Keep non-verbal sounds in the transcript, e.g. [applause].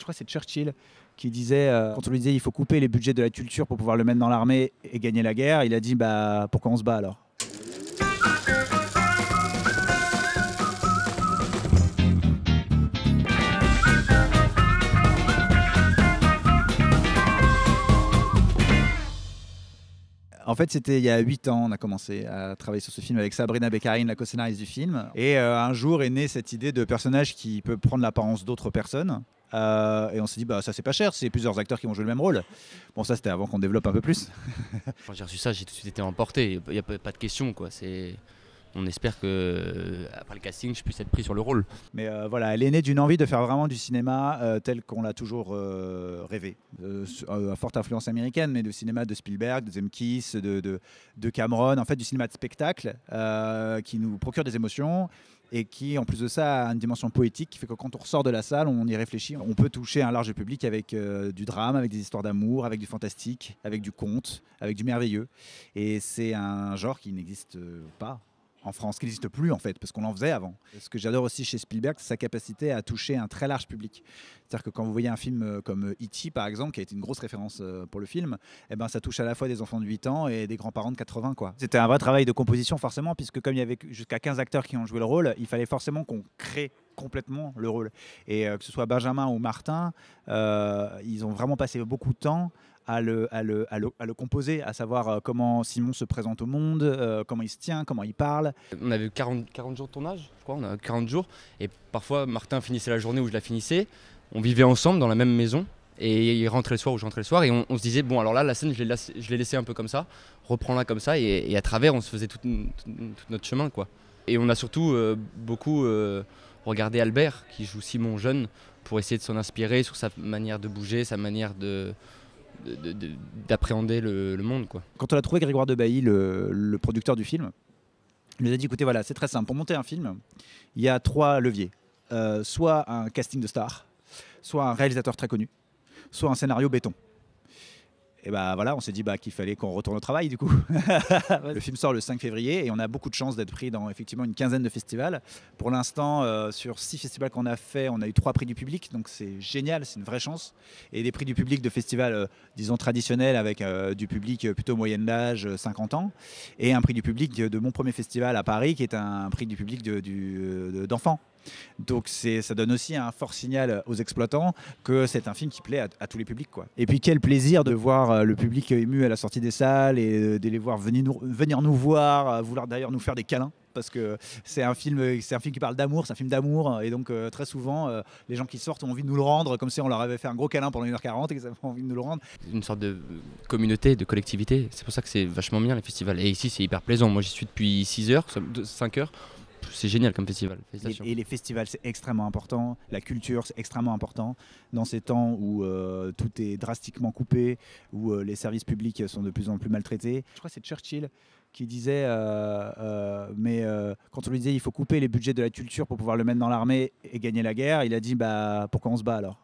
Je crois que c'est Churchill qui disait, euh, quand on lui disait il faut couper les budgets de la culture pour pouvoir le mettre dans l'armée et gagner la guerre, il a dit bah pourquoi on se bat alors? En fait, c'était il y a 8 ans, on a commencé à travailler sur ce film avec Sabrina Beccarin, la co-scénariste du film. Et euh, un jour est née cette idée de personnage qui peut prendre l'apparence d'autres personnes. Euh, et on s'est dit, bah, ça c'est pas cher, c'est plusieurs acteurs qui vont jouer le même rôle. Bon, ça c'était avant qu'on développe un peu plus. [laughs] Quand j'ai reçu ça, j'ai tout de suite été emporté. Il n'y a pas de question, quoi. C'est on espère que euh, après le casting, je puisse être pris sur le rôle. Mais euh, voilà, elle est née d'une envie de faire vraiment du cinéma euh, tel qu'on l'a toujours rêvé, à forte influence américaine, mais du cinéma de Spielberg, de Zemkis, de, de, de, Cameron, en fait du cinéma de spectacle qui nous procure des émotions et qui, en plus de ça, a une dimension poétique qui fait que quand on ressort de la salle, on y réfléchit, on peut toucher un large public avec du drame, avec des histoires d'amour, avec du fantastique, avec du conte, avec du merveilleux. Et c'est un genre qui n'existe pas en France, qui n'existe plus en fait, parce qu'on en faisait avant. Ce que j'adore aussi chez Spielberg, c'est sa capacité à toucher un très large public. C'est-à-dire que quand vous voyez un film euh, comme E.T. par exemple, qui a été une grosse référence euh, pour le film, eh ben, ça touche à la fois des enfants de 8 ans et des grands-parents de 80. quoi. C'était un vrai travail de composition forcément, puisque comme il y avait jusqu'à 15 acteurs qui ont joué le rôle, il fallait forcément qu'on crée complètement le rôle. Et euh, que ce soit Benjamin ou Martin, ils ont vraiment passé beaucoup de temps à le, à le, à le, composer, à savoir euh, comment Simon se présente au monde, euh, comment il se tient, comment il parle. On avait 40, 40 jours de tournage, je crois, on a 40 jours, et parfois Martin finissait la journée où je la finissais, on vivait ensemble dans la même maison, et il rentrait le soir ou je rentrais le soir, et on, se disait, bon alors là, la scène, je l'ai laissée un peu comme ça, reprends-la comme ça, et, à travers, on se faisait tout, notre chemin, quoi. Et on a surtout euh, beaucoup regardé Albert, qui joue Simon jeune, pour essayer de s'en inspirer sur sa manière de bouger, sa manière de d'appréhender le, monde. Quand on a trouvé Grégoire de Bailly, le, producteur du film, il nous a dit écoutez, voilà, c'est très simple. Pour monter un film, il y a trois leviers euh, soit un casting de stars, soit un réalisateur très connu, soit un scénario béton. Et bah voilà, on s'est dit bah, qu'il fallait qu'on retourne au travail du coup. [laughs] le film sort le 5 février et on a beaucoup de chance d'être pris dans effectivement une quinzaine de festivals. Pour l'instant, euh, sur six festivals qu'on a fait, on a eu trois prix du public, donc c'est génial, c'est une vraie chance. Et des prix du public de festivals, euh, disons traditionnels, avec euh, du public plutôt moyenne d'âge, 50 ans, et un prix du public de, mon premier festival à Paris, qui est un prix du public d'enfants. Donc ça donne aussi un fort signal aux exploitants que c'est un film qui plaît à, tous les publics. Et puis quel plaisir de voir euh, le public ému à la sortie des salles et euh, de les voir venir nous, venir nous voir, euh, vouloir d'ailleurs nous faire des câlins parce que c'est un film, un film qui parle d'amour, c'est un film d'amour, et donc très souvent les gens qui sortent ont envie de nous le rendre, comme si on leur avait fait un gros câlin pendant 1h40 et qu'ils avaient envie de nous le rendre. Une sorte de communauté, de collectivité, c'est pour ça que c'est vachement bien les festivals. Et ici c'est hyper plaisant, moi j'y suis depuis 6 h 5 heures c'est génial comme festival. Et, les festivals, c'est extrêmement important. La culture, c'est extrêmement important. Dans ces temps où euh, tout est drastiquement coupé, où euh, les services publics sont de plus en plus maltraités. Je crois que c'est Churchill qui disait, euh, mais quand on lui disait il faut couper les budgets de la culture pour pouvoir le mettre dans l'armée et gagner la guerre, il a dit bah pourquoi on se bat alors?